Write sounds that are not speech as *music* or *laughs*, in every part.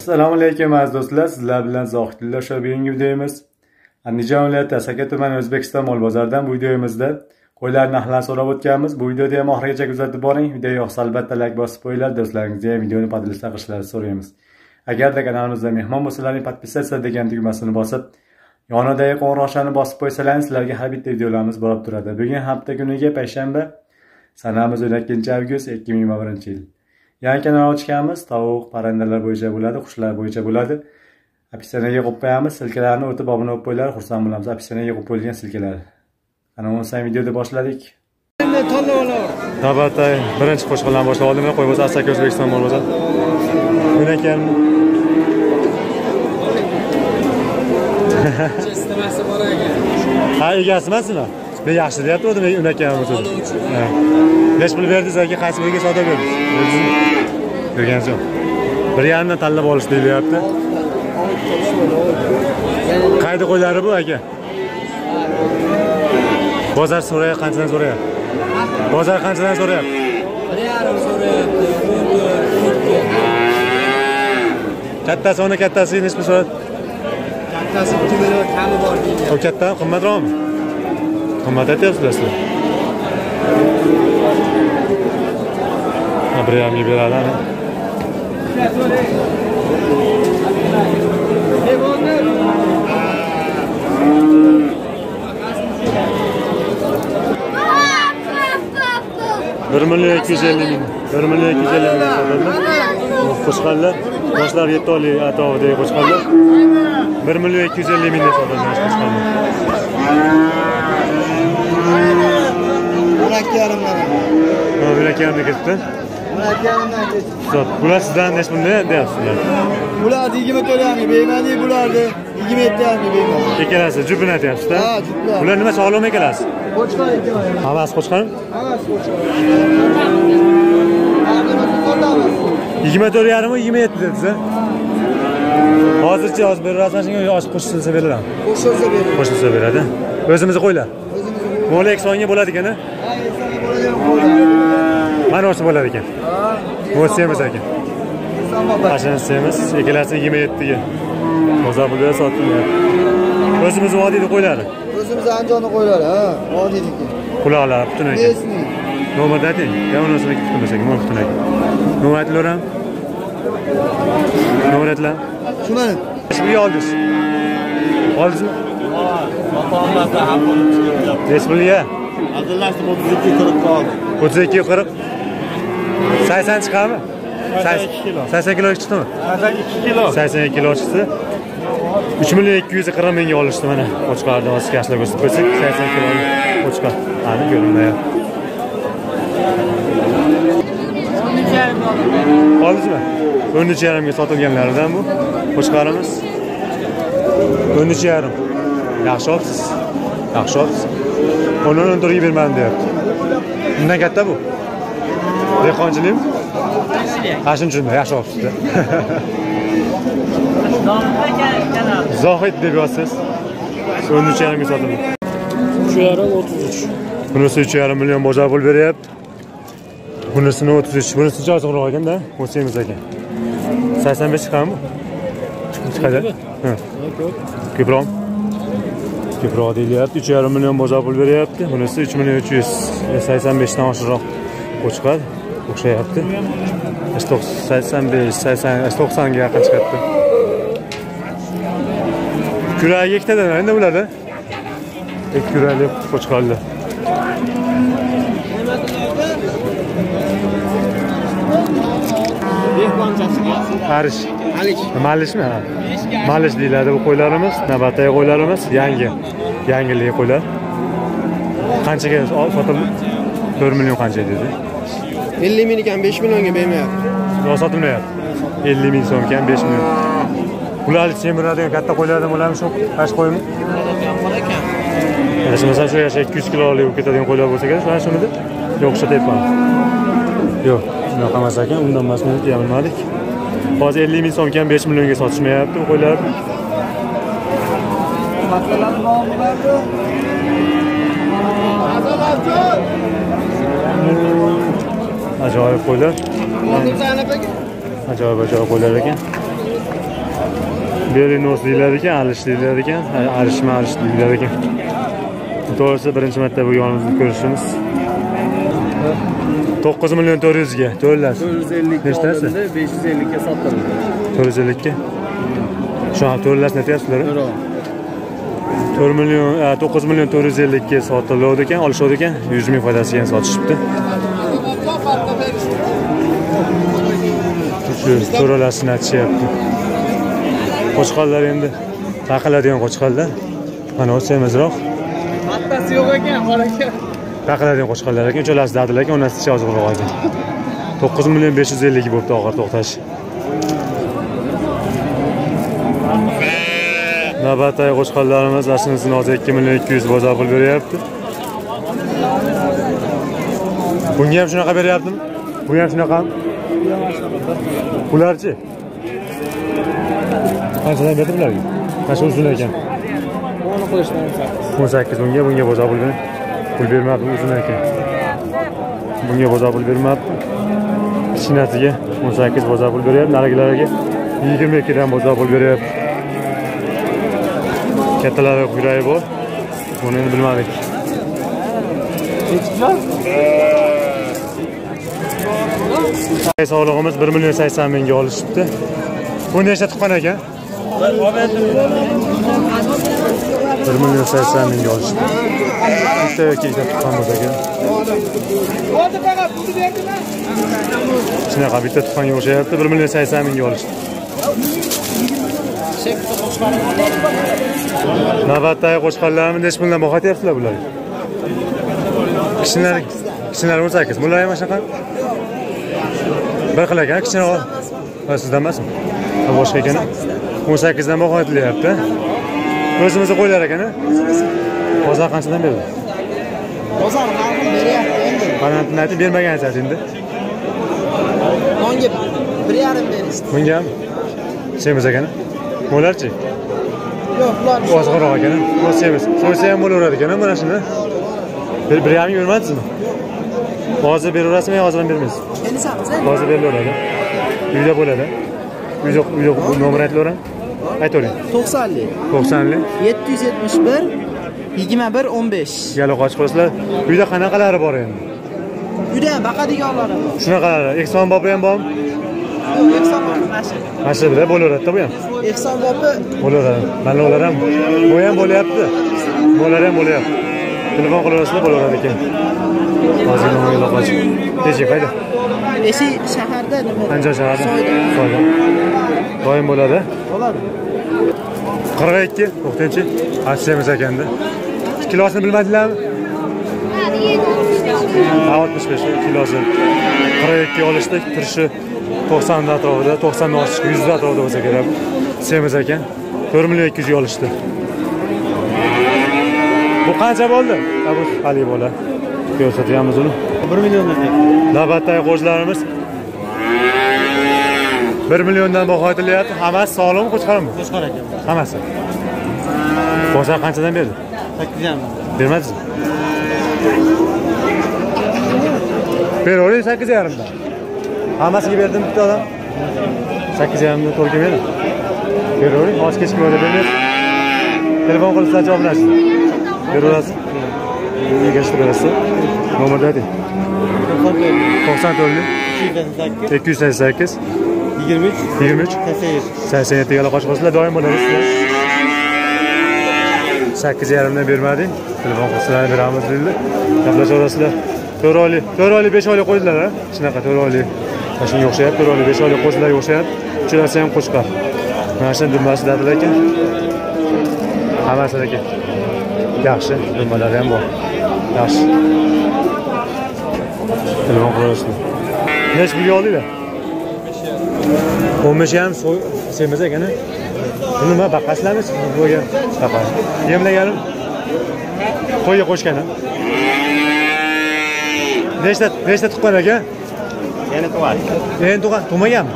assalomu alaykum aziz do'stlar. Sizlar bilan zohidilla shu bugungi videomiz. Andijon viloyati asaka tumani o'zbekiston mol bozoridan bu videomizda qo'ylar narxlarini so'rab o'tganmiz. Bu videoni ham oxirigacha kuzatib boring. Video yoqsa albatta layk bosib qo'yinglar. Do'stlaringizga ham videoni podpisa qilishlarini so'raymiz. Agarda kanalimizda mehmon bo'lsalaring подписаться degan tugmasini bosib yonidagi qo'ng'iroqchani bosib qo'ysalaring sizlarga har bitta videolarimiz borib turadi. Bugun hafta kuniga payshanba. Sanamiz o'n ikkinchi avgust ikki ming yigirma birinchi yil. Yangi kanal ochganmiz tovuq parrandalar bo'yicha bo'ladi qushlar bo'yicha bo'ladi. Opisiyaga qo'yib qo'yamiz. Silkalarni o'tib obuna bo'lib qo'yinglar xursand bo'lamiz. Opisiyaga qo'yib qo'yilgan silkalar. Ana bo'lmasa videoni boshladik. Navbatda birinchi qo'shiqlarni boshlab oldim. Qo'y bo'lsa asaka o'zbekiston bor bo'lsa. Men ekan? Ha egasi emansizmi men yaxshi deyapti men unakam nechi pul berdingiz aka qaysi biriga savdo berdingiz? Berganingiz yo'q. Bir yarimdan tanlab olish deyilyapti. Qaydi qo'ylari bu aka? Bozor so'rayapti qanchadan so'rayapti? Bozor qanchadan so'rayapti? Bir yarim so'rayapti kattasi uni kattasi nechi pul so'radi? Kattasi ikki million kami bor deydi. U katta qimmatroqmi qimmat aytyapsizlar sizlar Ha, bir yarimga beradi ana bir million ikki yuz ellik ming bir million ikki yuz ellik ming sotadilar qo'chqarlar yoshlar yetti oylik atrofidagi qo'chqarlar bir million ikki yuz ellik mingdan sotadilar qo'chqarlar ikki yarimdan Ha, bir yarimga ketibdi yarimdan ketdi Zot, bular sizdan nechi pul deyapsizlar bularni yigirma to'rt yarimga bemani bularni yigirma yetti yarimga bemani ikkalasi jupini aytyapsizda ha juplar bular nima sog'lom ikkalasi qo'chqor ikkalasi hammasi qo'chqarmi hammasi qo'chqor yigirma to'rt yarimu yigirma yetti dediz hozircha hozir shunga oshib qo'shilsa beradimi qo'shilsa beradi qo'shilsa beradi o'zimizni qo'ylar o'zimizni mo'lak songa bo'ladi mana o'sha bo'ladi ekan. Mo'l semiz ekan. Qashin semiz ikkalasi yigirma yettiga. Bozor pulida sotilyapti o'zimizni vodiyni qo'ylari o'zimizni andijonda qo'ylar ha? Vodiyniki quloqlar butun ekan. Nomerni ayting. Yo unisini kutib ekan mo'l butun ekan. Nomer aytilaverami nomer aytilar shuni nechi pulga oldingiz oldingizmi nechi pulga Hazırlaştım 32 kırık kaldı. o'ttiz ikki qirq sakson chiqadimi kilo. sakson kilo chiqdimi 82 kilo. sakson ikki kilo chiqdi uch million ikki yuz qirq mingga olishdi mana qo'chqarni hozir kashlar ko'rsatib qo'ysak sakson kilo qo'chqar ani ko'rinmayapti oldingizmi o'n uch yarimga sotilganlaridan bu. Qo'chqarimiz o'n uch yarim yaxshi olibsiz yaxshi olibsiz o'n o'n to'rtga bermadim deyapti. Undan katta bu. Dehqonchilikmi ha shuning uchun yaxshi olibsizda. *laughs* Zohid deb yozsangiz o'n uch yarimga sotildi Şu yaram 33. bunisi uch yarim million bozor pul beryapti. Bunisini o'ttiz uch. Bunisi ozroq ekanda o'n semiz ekan sakson besh chiqadimi? Chiqadi. Ha. Ko'proq deyilyapti uch yarim million bozor pul beryapti. Bunisi uch million uch yuz sakson beshdan oshiqroq chiqadi o'xshayapti. Sakson besh sakson to'qsonga yaqin chiqyapti. Kuragi ikkitadan endi bularda? Ikki kurakli qo'chqorlar arish malishmi? Ha. Malish deyiladi bu qo'ylarimiz. Navbatdagi qo'ylarimiz yangi. Yangili qo'ylar. Qanchaga sotildi to'rt million qancha dedi? Ellik ming ekan besh millionga bermayapti sotilmayapti. Ellik ming so'm ekan besh million. Bularni semiradigan katta qo'ylardan bo'ladimi shu qash qo'ymi? Masalan shu yasha ikki yuz kilolik bo'lib ketadigan qo'ylar bo'lsa kerak shular shunida. Yo o'xshatyapman yo'q unaqa emas ekan undan emas buni bilmadik hozir ellik ming so'm ekan besh millionga sotishmayapti qo'ylar ajoyib qo'ylar. Ajoyib ajoyib qo'ylar ekan. Berinos deyilar ekan alish deyilar ekan alishma alish deyilar ekan. To'g'risi birinchi marta bu yonimizni ko'rishimiz. To'qqiz million to'rt yuzga. To'rtlas to'rt yuz ellikka Nechtasi? besh yuz ellikka sotildi to'rt yuz ellikka? Shu to'rtlasini aytyapsizlar to'rt. Million a, to'qqiz million to'rt yuz ellikka sotilavdi ekan olishadi ekan yuz ming foydasiga sotishibdi. Shu to'ralasini aytishyapti. Qo'chqorlar endi taqiladigan qo'chqorlar. Mana u semizroq Hattasi yo'q ekan, ekan. Taqiladigan qo'chqorlar ekan uchalasi dadil ekan onasi ozg'inroq ekan to'qqiz million besh yuz ellik bo'libdi oxiri to'xtash. Navbatdagi qo'chqorlarimiz aslinisini hozir ikki million ikki yuz bozor pul beryapti. Bunga ham shunaqa beryaptimi? Bu ham shunaqami bularchi qanchadan berdi bularga? Mana shu uzun ekan? Uni qilishdan o'n sakkiz bunga bunga bozor pul pul bermadi o'zini aka. Bunga bozor pul bermabdi kichkinasiga o'n sakkiz bozor pul beryapti narigilariga yigirma ikkidan bozor pul beryapti. Kattalari yuragi bor. Buni endi bilmadik. Sog'lig'imiz bir million sakson mingga olishibdi. Bu nechta tuqqan ekan bir million sakson mingga olishibdi. Bitta yoki ikkita tuqqan bo'lsa berdimi shunaqa bitta tuqqanga o'xshayapti bir million sakson mingga olishdi. Navbatdagi qo'chqorlarni nechi puldan boqatyapsizlar bular. Kichkinalar kichkinalar o'n sakkiz bular ham shunaqa bir xil ekan kichkina sizdan emasmi? Ha, boshqa ekan. O'n sakkizdan boqatilyapti o'zimizni qo'ylar ekan bozor qanchadan berdi bozor narxini beryapti endi. Balandini aytib bermagan aytadi endi? Nonga bir yarim berishdi bunga ham? Semiz ekan bularchi yo'q bular ozg'inroq ekan bu semiz so'ysa ham bo'laveradi ekan mana shuni bir yarim bermadingizmi hozir beraverasizmi yo hozir ham bermaysiz? Hozir berilaveradi uyda bo'ladi. Uyda uyda nomer aytilaveradi aytavering to'qsonlik to'qsonlik yetti yuz yetmish bir yigirma bir o'n besh. Yaloq ochib qo'yasizlar uyda qanaqalari bor endi? Uyda baqadiganlari bor. Shunaqalari. Ehson bobo ham bormi? Ehson bopi mana shu mana bo'laveradida bu ham. Ehson bopi bo'laveradi. Mana ular ham bu ham bo'lyapti. Bular ham bo'lyapti. Telefon qilaverasizlar bo'laveradi ekan. Hozir ochib nechik qayda? Eshik shaharda nima? Andijon shaharda. Soyda. Doim bo'ladi. Bo'ladi. Qirq ikki to'xtangchi achchamiz ekanda kilosini bilmadinglarmi ha oltmish besh. Kilosi qirq ikki olishdik turishi to'qsonni atrofida to'qsonni oshishi yuzni atrofida bo'lsa kerak. Semiz ekan. To'rt million ikki yuzga olishdi. Bu qancha bo'ldi? Ha, bu haligi bola. Ko'rsatyapmiz uni. Bir milliondan navbatdagi qo'shnilarimiz bir milliondan baho aytilyapti hammasi sog'lom qo'chqormi? Qo'shqor ekan. Hammasi. Bozor qanchadan berdi sakkiz yarim bermadingizmi beravering sakkiz yarimdan hammasiga berdim bitta odam sakkiz yarimdan to'g'ri kelmaydi beravering oz kechki bo'lsa bermaysiz telefon qilib sizlar javoblanasiz beraverasiz egashib berasiz nomerni ayting to'qson to'rtlik ikki yuz sakson sakkiz yigirma uch yigirma uch sakson yetti sakson yettiga aloqa qilsizlar doim bo'ladi sizlar sakkiz yarimdan bermading. Telefon qilsalar beramiz dedilar. Gaplasha olasizlar. To'rt oylik to'rt oylik besh oylik qo'ydilar a shunaqa to'rt oylik. Mana shunga o'xshayapti to'rt oylik besh oylik qo'zilarga o'xshayapti. Uchalasi ham qo'chqor mana shuni dumbasi dadil ekan. Hammasini ekan. Yaxshi dumbalari ham bor. Yaxshi. Telefon qilaverasizlar nechi pulga oldinglar o'n besh yarim so'y semiz ekan a nima baqasizlarmi bo'lgan baqa yemlaganim. Qo'yga qo'shgan nechta nechta tuqqan ekan Yana tug'adi. endi tug'an. Tug'maganmi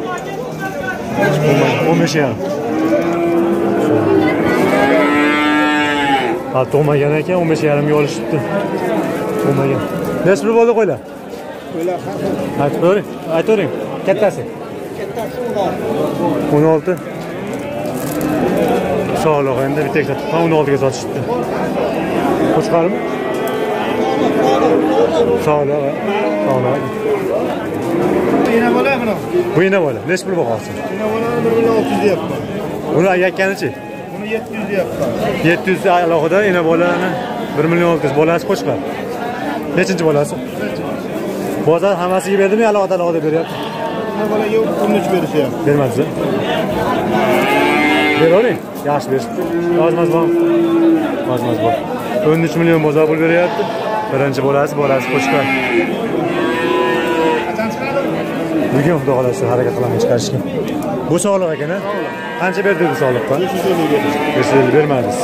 o'n besh yarim ha tug'magan ekan o'n besh yarimga olishibdi. Tug'magan. Nechi pul bo'ldi qo'ylar? Aytib bering aytavering kattasi? O'n olti sog'liq endi bitta ikkita o'n oltiga sotishibdi qo'chqarmi sog'liq sog'liq Yine bola buni. bu ina bola nechi pul boqasiz Yine bola 1 million 600 deyapman. buni yakkanichi Buni 700 deyapman. yetti yuz alohida ina bolani bir million olti yuz bolasi qo'chqar nechinchi bolasi bozor hammasiga berdimi alohida alohida beryapti Yine bola yo'q 13 berishyapti. bermadingiz beravering yaxshi berishibdi yozmas bor yozmas bor o'n uch million bozor pul beryapti birinchi bolasi bolasi qo'chqar bugun xudo xohlasa harakat qilamiz chiqarishga bu sog'liq ekan a qancha berdi bu sog'liqqa 550 berdi. besh yuz ellik bermadingiz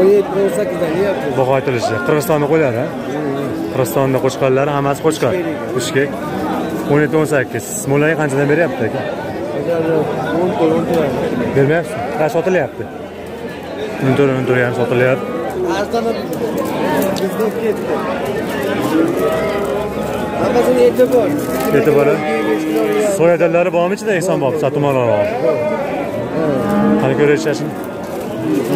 o'n yetti o'n sakkizdan deyapti baho aytilishicha qirg'izistonni qo'ylar a qirg'izistonni qo'chqarlari hammasi qo'chqar bishkek o'n yetti o'n sakkiz. Mo'lay qanchadan beryapti aka? O'n o'n to'rt bermayapsiz ha sotilyapti o'n to'rt o'n to'rt yarim sotilyapti arzonib bizdan ketdi hammasini yetib bor Yetib bor, a? bormi ichida ehson bob bor qani ko'raylik shuni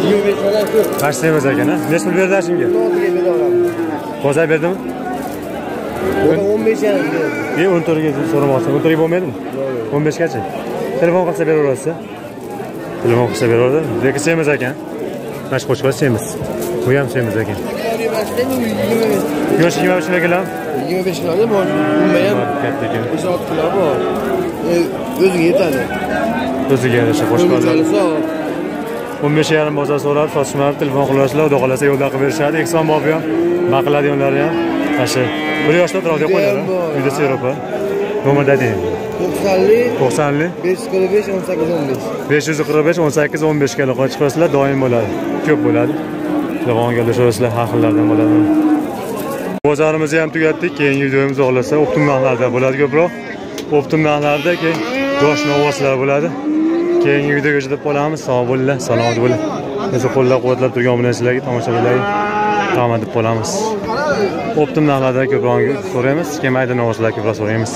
yigirma besh falan ko'p qarshi semiz ekan a nechi pul berdilar shunga oltiga bera olamiz bozor berdimi o'n besh yarim berdi e o'n to'rtga so'ramoqchiman o'n to'rtga bo'lmaydimi o'n beshgacha telefon qilsa beraverasiz telefon qilsa beraveradi lekin semiz ekan. Mana shu semiz bu ham semiz ekan. Yoshi yigirma besh kilogram yigirma besh kilo bor. Unda ham katta ekan. besh olti kilo bor. O'ziga yetadi. O'ziga yarasha sog' o'n besh yarim bozor so'rab sotishmadi telefon qilasizlar xudo xohlasa yo'lda qilib berishadi. Ehson bobi ham baqiladiganlari ham. Mana shu bir yoshda atrofida qo'yadi. Uyda seropa nomerda ayting to'qsonlik to'qsonlik besh yuz qirq besh o'n sakkiz o'n besh. besh yuz qirq besh o'n sakkiz o'n beshga aloqa chiqasizlar doim bo'ladi. Ko'p bo'ladi. Telefonga gaplashasizlar har xillardan bo'ladi bozorimizni ham tugatdik keyingi videomiz xohlasa optim narxlarda bo'ladi ko'proq. Optim narxlarda keyin go'sht novvoslar bo'ladi. Keyingi videoga chidab qolamiz. Sog' bo'linglar salomat bo'ling bizni qo'llab quvvatlab turgan obunachilarga tomoshabinlarga rahmat deb qolamiz. Optim narxlarda ko'proq so'raymiz. Keyin mayda novvoslar ko'proq so'raymiz